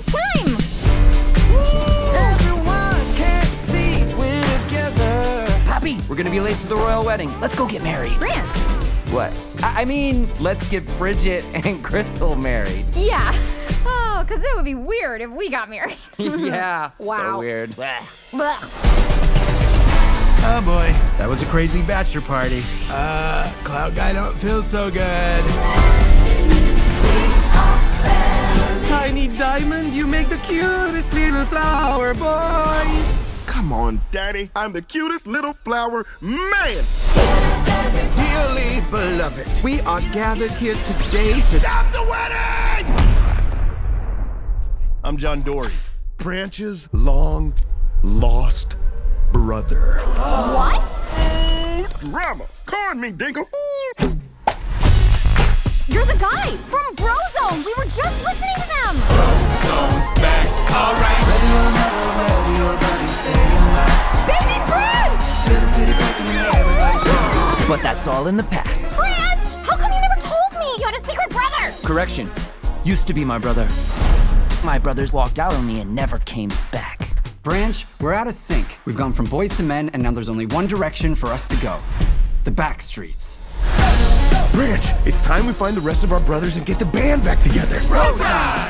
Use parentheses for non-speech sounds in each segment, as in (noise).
it's time! Everyone can see we're together. Poppy, we're gonna be late to the royal wedding. Let's go get married. Grant. What? I, I mean, let's get Bridget (laughs) and Gristle married. Yeah. Oh, because it would be weird if we got married. (laughs) (laughs) yeah. Wow. So Wow. weird. Blech. Oh boy, that was a crazy bachelor party. Uh, Cloud Guy don't feel so good. Tiny Diamond, you make the cutest little flower boy. Come on, Daddy. I'm the cutest little flower man. Dearly beloved, we are gathered here today to Stop the wedding! I'm John Dory. Branch's long lost brother. What? Drama. Corn me, Dinkle. You're the guy from Brozone. We were just listening But that's all in the past. Branch! How come you never told me you had a secret brother? Correction. Used to be my brother. My brothers walked out on me and never came back. Branch, we're out of sync. We've gone from boys to men, and now there's only one direction for us to go the back streets. Branch, it's time we find the rest of our brothers and get the band back together.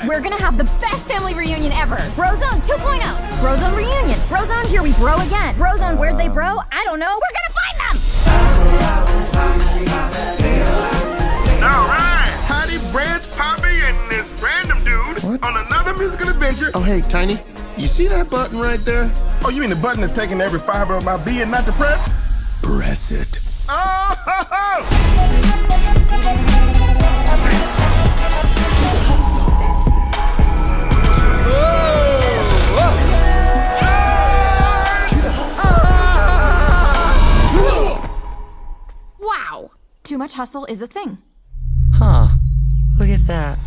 We're gonna have the best family reunion ever. Brozone 2.0. Brozone reunion. Brozone here we bro again. Brozone where'd they bro? I don't know. We're gonna another adventure. Oh, hey, Tiny. You see that button right there? Oh, you mean the button that's taking every fiber of my being not to press? Press it. Oh! Ho, ho! Wow. Too much hustle is a thing. Huh. Look at that.